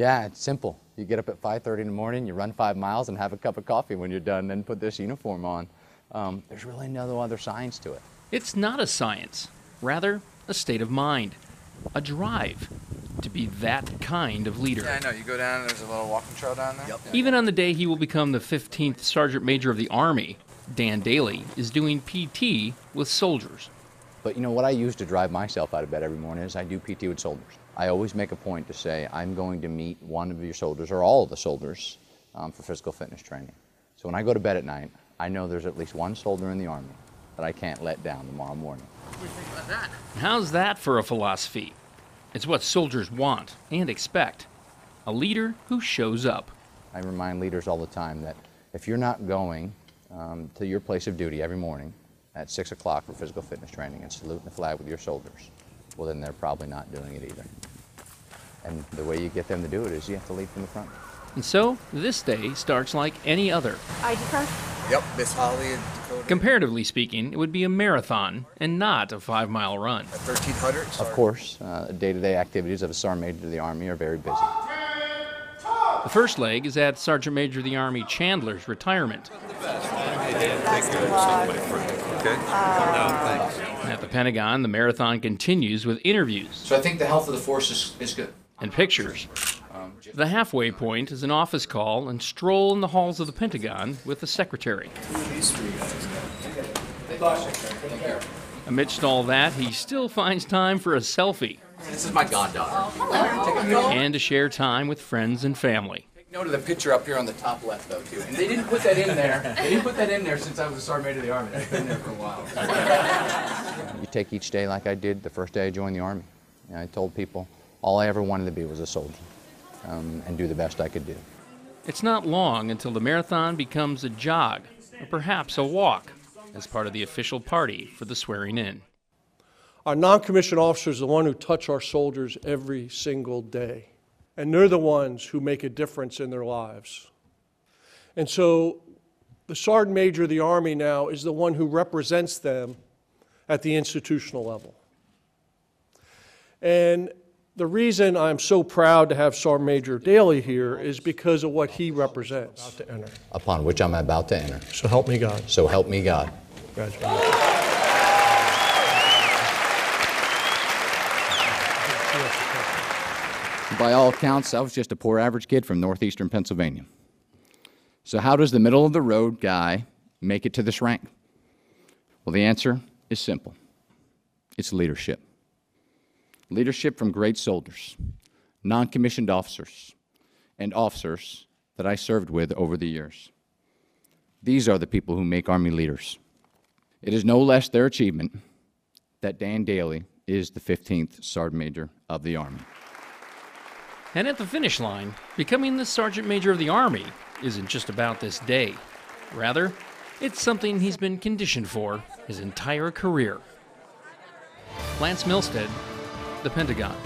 Yeah, it's simple. You get up at 5.30 in the morning, you run five miles and have a cup of coffee when you're done, then put this uniform on. Um, there's really no other science to it. It's not a science, rather, a state of mind, a drive to be that kind of leader. Yeah, I know. You go down, there's a little walking trail down there. Yep. Even on the day he will become the 15th Sergeant Major of the Army, Dan Dailey is doing PT with soldiers. But you know what I use to drive myself out of bed every morning is I do PT with soldiers. I always make a point to say I'm going to meet one of your soldiers or all of the soldiers um, for physical fitness training. So when I go to bed at night, I know there's at least one soldier in the Army that I can't let down tomorrow morning. What do you think about that? How's that for a philosophy? It's what soldiers want and expect a leader who shows up. I remind leaders all the time that if you're not going um, to your place of duty every morning at 6 o'clock for physical fitness training and saluting the flag with your soldiers, well, then they're probably not doing it either. And the way you get them to do it is you have to lead from the front. And so, this day starts like any other. ID card? Yep, Miss Holly and Dakota. Comparatively speaking, it would be a marathon and not a five mile run. At 1300. Of course, uh, day-to-day activities of a sergeant major of the Army are very busy. The first leg is at Sergeant Major of the Army Chandler's retirement. Um, at the Pentagon, the marathon continues with interviews So I think the health of the force is, is good. and pictures. The halfway point is an office call and stroll in the halls of the Pentagon with the secretary. Amidst all that, he still finds time for a selfie This is my goddaughter. and to share time with friends and family. Take note of the picture up here on the top left, though, too. And they didn't put that in there. They didn't put that in there since I was a sergeant major of the Army. It's been there for a while. you take each day like I did the first day I joined the Army. And I told people all I ever wanted to be was a soldier um, and do the best I could do. It's not long until the marathon becomes a jog, or perhaps a walk, as part of the official party for the swearing in. Our non-commissioned officers are the one who touch our soldiers every single day. And they're the ones who make a difference in their lives. And so the Sergeant Major of the Army now is the one who represents them at the institutional level. And the reason I'm so proud to have Sergeant Major Dailey here is because of what he represents. About to enter. Upon which I'm about to enter. So help me God. So help me God. Congratulations. By all accounts, I was just a poor average kid from northeastern Pennsylvania. So, how does the middle of the road guy make it to this rank? Well, the answer is simple it's leadership. Leadership from great soldiers, non commissioned officers, and officers that I served with over the years. These are the people who make Army leaders. It is no less their achievement that Dan Dailey is the 15th Sergeant Major of the Army. And at the finish line, becoming the Sergeant Major of the Army isn't just about this day. Rather, it's something he's been conditioned for his entire career. Lance Milstead, The Pentagon.